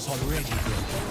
was already broken.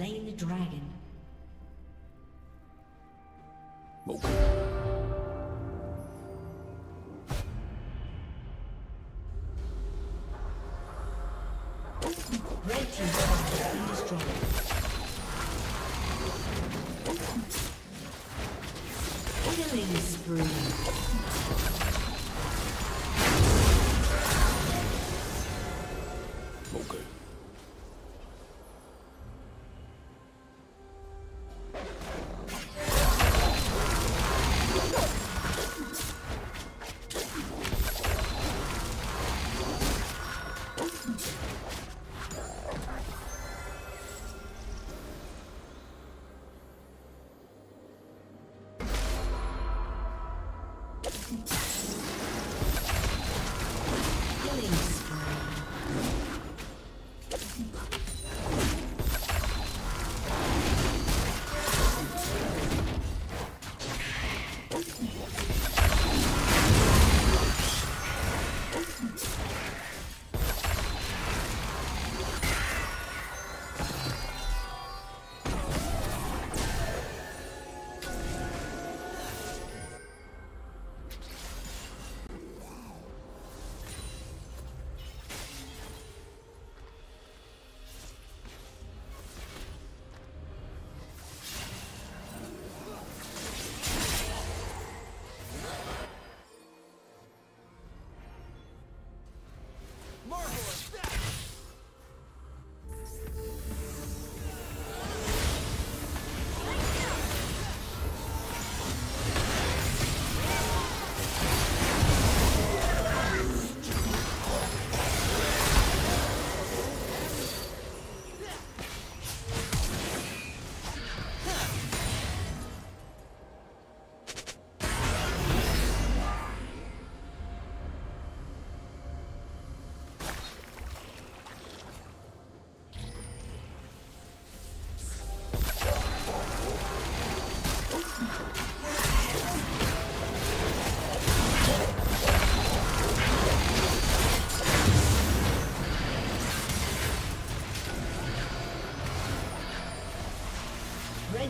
Slain the dragon.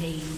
Rampage.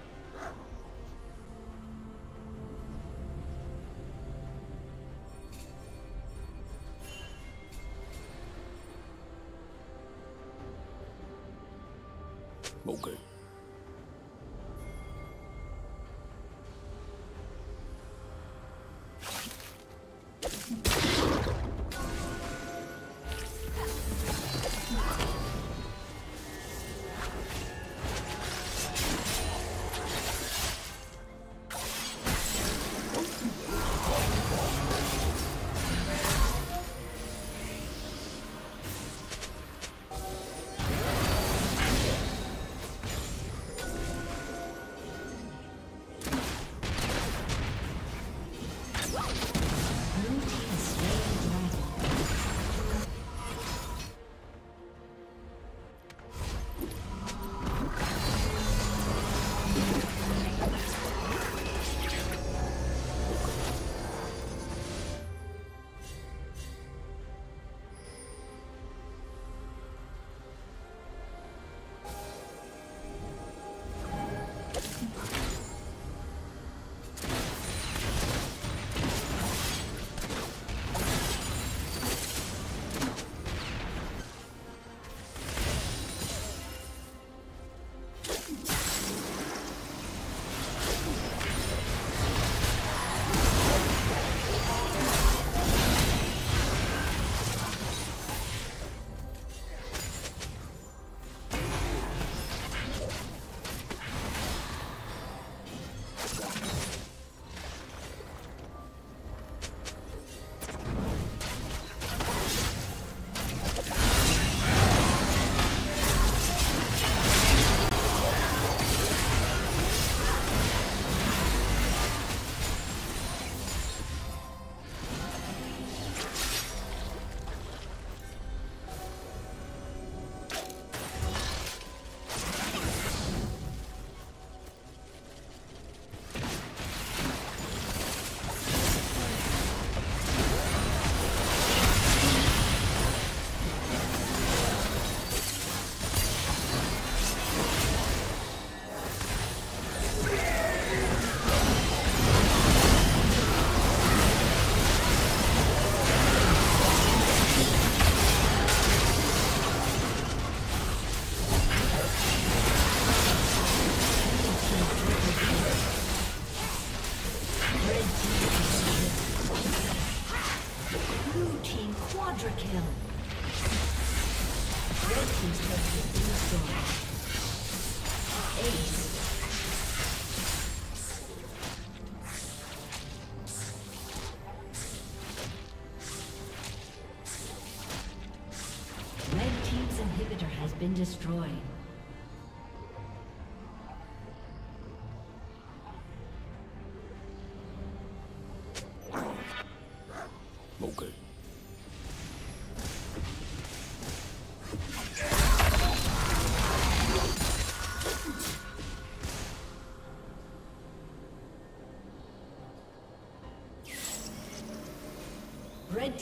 Been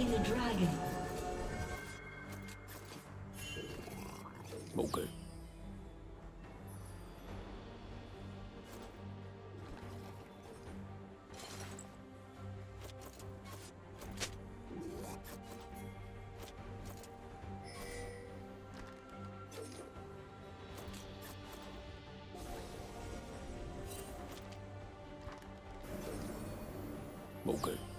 Slain the dragon. Okay. Okay.